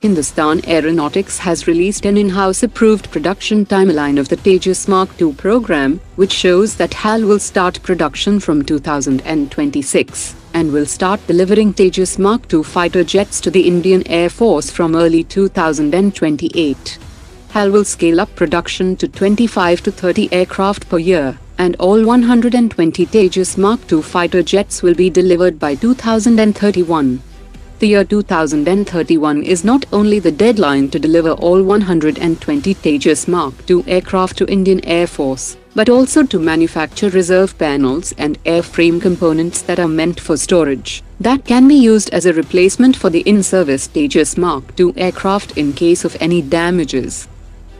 Hindustan Aeronautics has released an in-house approved production timeline of the Tejas Mark II program, which shows that HAL will start production from 2026 and will start delivering Tejas Mark II fighter jets to the Indian Air Force from early 2028. HAL will scale up production to 25 to 30 aircraft per year, and all 120 Tejas Mark II fighter jets will be delivered by 2031. The year 2031 is not only the deadline to deliver all 120 Tejas Mark II aircraft to Indian Air Force, but also to manufacture reserve panels and airframe components that are meant for storage, that can be used as a replacement for the in-service Tejas Mark II aircraft in case of any damages.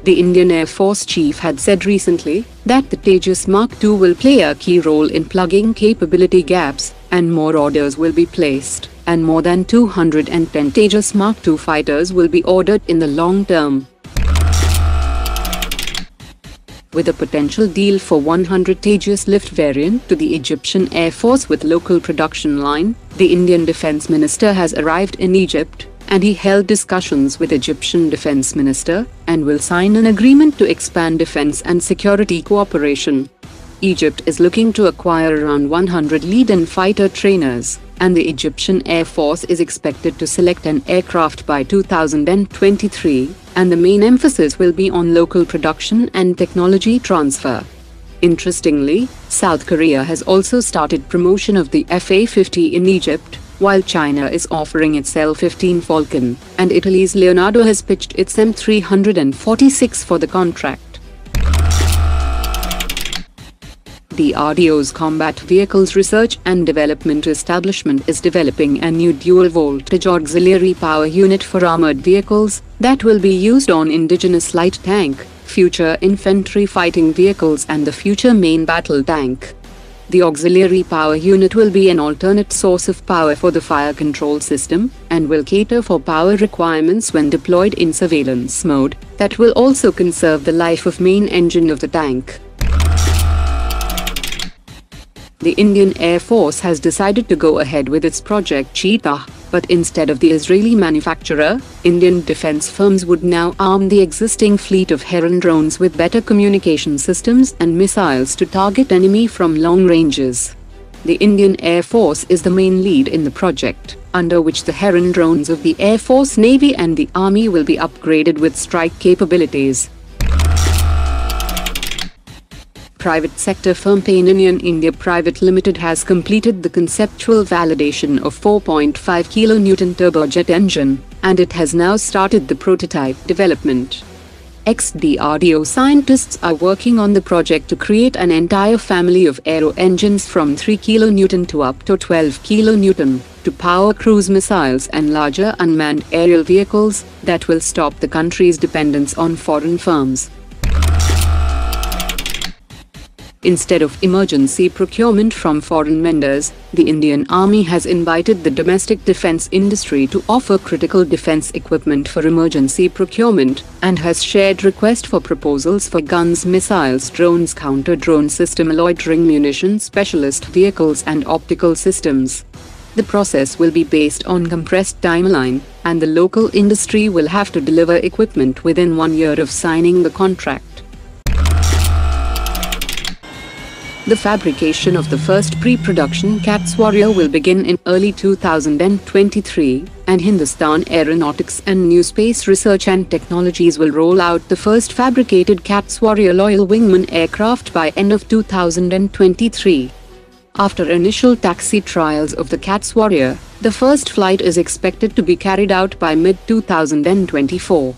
The Indian Air Force chief had said recently that the Tejas Mark II will play a key role in plugging capability gaps, and more orders will be placed and more than 210 Tejas Mark II fighters will be ordered in the long term. With a potential deal for 100 Tejas lift variant to the Egyptian Air Force with local production line, the Indian Defence Minister has arrived in Egypt, and he held discussions with Egyptian Defence Minister, and will sign an agreement to expand defence and security cooperation. Egypt is looking to acquire around 100 lead-in fighter trainers, and the Egyptian Air Force is expected to select an aircraft by 2023, and the main emphasis will be on local production and technology transfer. Interestingly, South Korea has also started promotion of the FA-50 in Egypt, while China is offering its L-15 Falcon, and Italy's Leonardo has pitched its M346 for the contract. DRDO's Combat Vehicles Research and Development Establishment is developing a new dual-voltage auxiliary power unit for armored vehicles that will be used on indigenous light tank, future infantry fighting vehicles and the future main battle tank. The auxiliary power unit will be an alternate source of power for the fire control system, and will cater for power requirements when deployed in surveillance mode, that will also conserve the life of main engine of the tank. The Indian Air Force has decided to go ahead with its Project Cheetah, but instead of the Israeli manufacturer, Indian defense firms would now arm the existing fleet of Heron drones with better communication systems and missiles to target enemy from long ranges. The Indian Air Force is the main lead in the project, under which the Heron drones of the Air Force, Navy and the Army will be upgraded with strike capabilities. Private sector firm Paninian India Private Limited has completed the conceptual validation of 4.5 kN turbojet engine, and it has now started the prototype development. Ex-DRDO scientists are working on the project to create an entire family of aero engines from 3 kN to up to 12 kN to power cruise missiles and larger unmanned aerial vehicles that will stop the country's dependence on foreign firms. Instead of emergency procurement from foreign vendors, the Indian Army has invited the domestic defense industry to offer critical defense equipment for emergency procurement, and has shared request for proposals for guns, missiles, drones, counter-drone system, loitering munition, specialist vehicles and optical systems. The process will be based on compressed timeline, and the local industry will have to deliver equipment within one year of signing the contract. The fabrication of the first pre-production CATS Warrior will begin in early 2023, and Hindustan Aeronautics and New Space Research and Technologies will roll out the first fabricated CATS Warrior Loyal Wingman aircraft by end of 2023. After initial taxi trials of the CATS Warrior, the first flight is expected to be carried out by mid-2024.